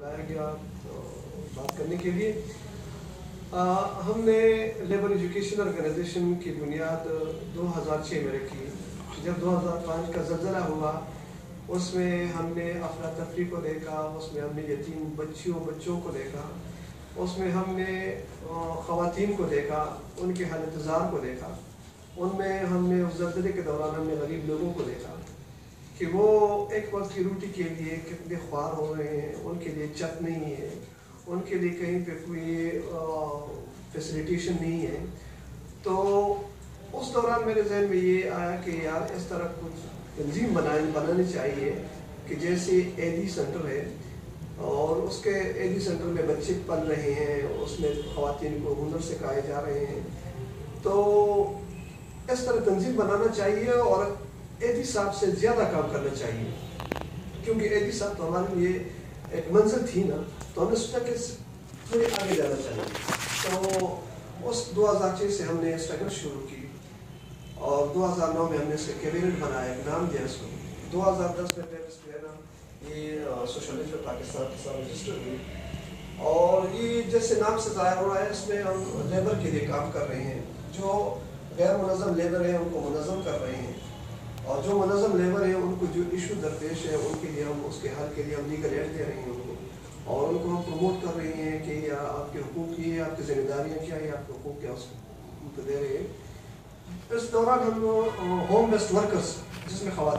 بلایا گیا بات کرنے کے لیے۔ ہم نے لیبر ایجوکیشن آرگنائزیشن کی بنیاد دو ہزار چھ میں رکھی۔ جب دو ہزار پانچ کا زلزلہ ہوا، اس میں ہم نے افراتفری کو دیکھا، اس میں ہم نے یتیم بچیوں، بچوں کو دیکھا۔ اس میں ہم نے خواتین کو دیکھا، ان کے حال انتظار کو دیکھا۔ ان میں ہم نے اس زلزلے کے دوران ہم نے غریب لوگوں کو دیکھا کہ وہ ایک وقت کی روٹی کے لیے کتنے خوار ہو رہے ہیں، ان کے لیے چت نہیں ہے، ان کے لیے کہیں پہ کوئی فیسلیٹیشن نہیں ہے۔ تو اس دوران میرے ذہن میں یہ آیا کہ یار، اس طرح کچھ تنظیم بنانی بنانی چاہیے کہ جیسے ایدی سینٹر ہے اور اس کے ایدی سینٹر میں بچے پل رہے ہیں، اس میں خواتین کو ہنر سکھائے جا رہے ہیں۔ تو اس طرح تنظیم بنانا چاہیے اور ایدی صاحب سے زیادہ کام کرنا چاہیے۔ کیونکہ ایدی صاحب تو ہمارے لیے ایک منزل تھی نا، تو ہم نے سوچا کہ تھوڑی آگے جانا چاہیے۔ تو اس دو ہزار چھ سے ہم نے اسٹرگل شروع کی۔ اور دو ہزار نو میں ہم نے اس کا کیبنٹ بنایا، ایک نام دیا اس کو۔ دو ہزار دس میں پھر اس جو ہے نا، یہ سوشلسٹ پاکستان کے ساتھ رجسٹر ہوئی۔ اور یہ جیسے نام سے ظاہر ہو رہا ہے، اس میں ہم لیبر کے لیے کام کر رہے ہیں۔ جو غیر منظم لیبر ہیں، ان کو منظم کر رہے ہیں۔ اور جو منظم لیبر ہیں ان کو جو ایشو درپیش ہے، ان کے لیے ہم اس کے حل کے لیے ہم لیگل ایڈ دے رہے ہیں ان کو۔ اور ان کو ہم پروموٹ کر رہے ہیں کہ یہ آپ کے حقوق یہ ہے، آپ کی ذمہ داریاں کیا ہیں، آپ کے حقوق کیا اس کو دے رہے ہیں۔ اس دوران ہم ہوم بیسڈ ورکرس جس میں خواتین